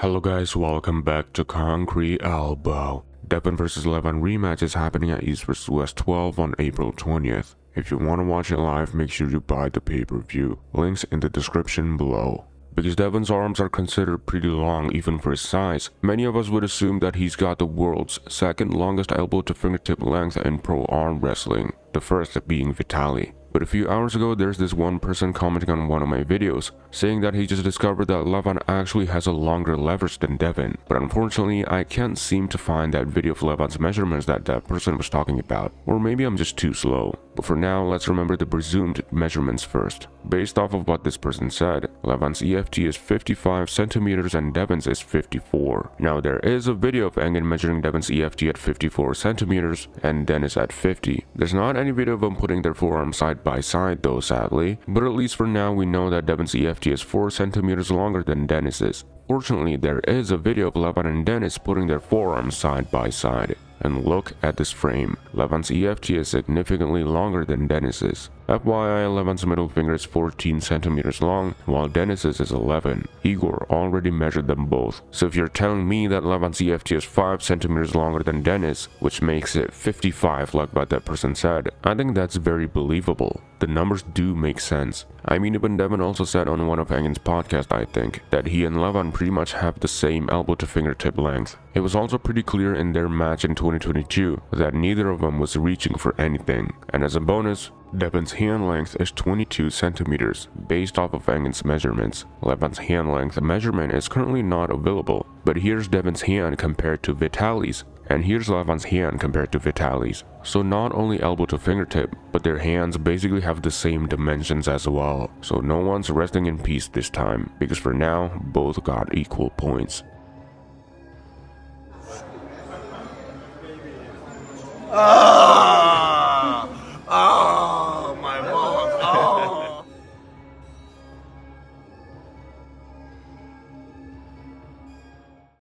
Hello guys, welcome back to Concrete Elbow. Devon vs. Levan rematch is happening at East vs. West 12 on April 20th. If you want to watch it live, make sure you buy the pay-per-view. Links in the description below. Because Devon's arms are considered pretty long even for his size, many of us would assume that he's got the world's second longest elbow to fingertip length in pro arm wrestling, the first being Vitaly. But a few hours ago, there's this one person commenting on one of my videos, saying that he just discovered that Levan actually has a longer leverage than Devon. But unfortunately, I can't seem to find that video of Levan's measurements that that person was talking about. Or maybe I'm just too slow. But for now, let's remember the presumed measurements first. Based off of what this person said, Levan's EFT is 55 centimeters and Devon's is 54. Now there is a video of Engin measuring Devon's EFT at 54 centimeters and Denis at 50. There's not any video of them putting their forearms side by side though sadly, but at least for now we know that Devon's EFT is 4 centimeters longer than Denis's. Fortunately, there is a video of Levan and Denis putting their forearms side by side. And look at this frame. Levan's EFT is significantly longer than Denis's. FYI, Levan's middle finger is 14 centimeters long, while Denis's is 11. Igor already measured them both. So if you're telling me that Levan's EFT is 5 centimeters longer than Denis, which makes it 55 like what that person said, I think that's very believable. The numbers do make sense. I mean, even Devon also said on one of Engin's podcasts, I think, that he and Levan pretty much have the same elbow to fingertip length. It was also pretty clear in their match in 2022 that neither of them was reaching for anything. And as a bonus, Devon's hand length is 22 centimeters, based off of Engin's measurements. Levan's hand length measurement is currently not available, but here's Devon's hand compared to Vitaly's, and here's Levan's hand compared to Vitaly's. So not only elbow to fingertip, but their hands basically have the same dimensions as well. So no one's resting in peace this time, because for now, both got equal points. Ah!